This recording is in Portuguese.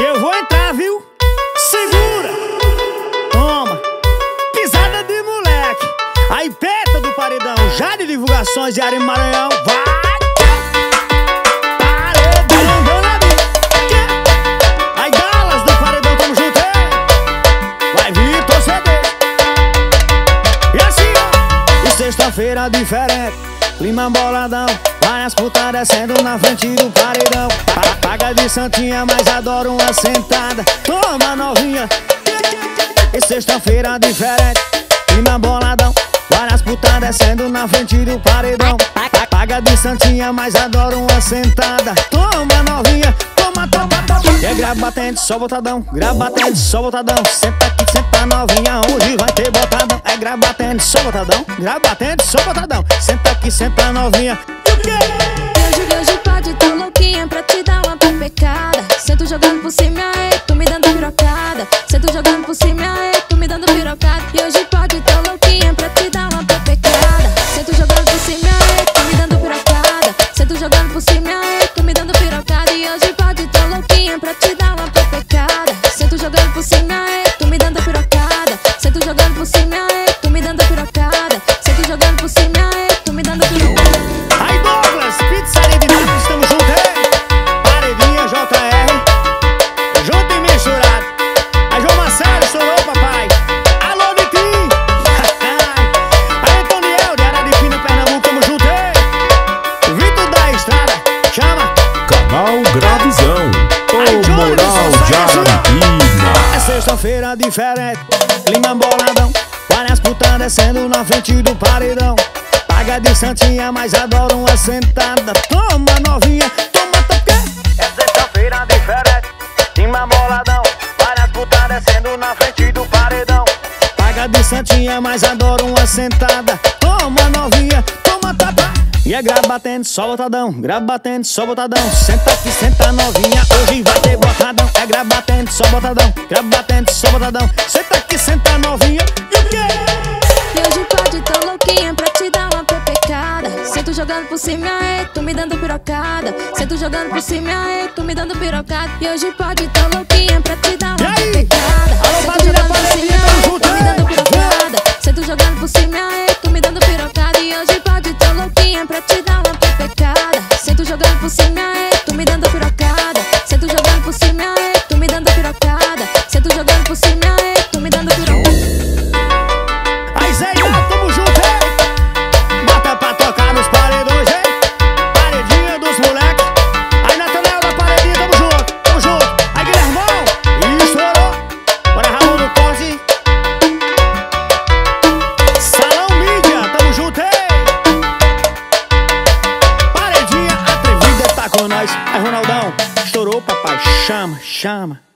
Eu vou entrar, viu? Segura! Toma! Pisada de moleque! Aí perto do paredão, já de divulgações de Ari Maranhão, vai! Sexta-feira diferente, clima boladão Várias putas descendo na frente do paredão. Pa- Paga de santinha, mas adoro uma sentada. Toma novinha. E sexta-feira diferente Clima boladão. Várias putas descendo na frente do paredão. Pa- Paga de santinha, mas adoro uma sentada. Toma novinha, toma, toma, toma. E é grave batente, só botadão. Grave batente, só botadão. Senta aqui, senta novinha. Hoje vai ter botadão. É grave batente, só botadão. Grave batente, só botadão. Senta aqui, senta novinha E o quê? Hoje, pode tá louquinha pra te dar uma pecada. Sento jogando por cima, aí tu me dando pirocada. Sento jogando por cima, aí sexta-feira diferente, clima boladão Várias putas descendo na frente do paredão. Paga de santinha, mas adoro uma sentada. Toma novinha, toma toque É sexta-feira diferente, clima boladão Várias putas descendo na frente do paredão. Paga de santinha, mas adoro uma sentada. Toma novinha, toma tapa e é grave batendo, só botadão, grave batendo, só botadão Senta aqui, senta novinha, hoje vai ter botadão É grave batendo, só botadão, grave batendo, só botadão Senta aqui, senta novinha, e o quê? E hoje pode tá louquinha pra te dar uma pepecada. Sento jogando por cima, aí tu me dando pirocada. Sento jogando por cima, aí tu me dando pirocada. E hoje pode tá louquinha pra te dar E uma pepecada. Sento jogando por cima, Ronaldão, estourou papai, chama, chama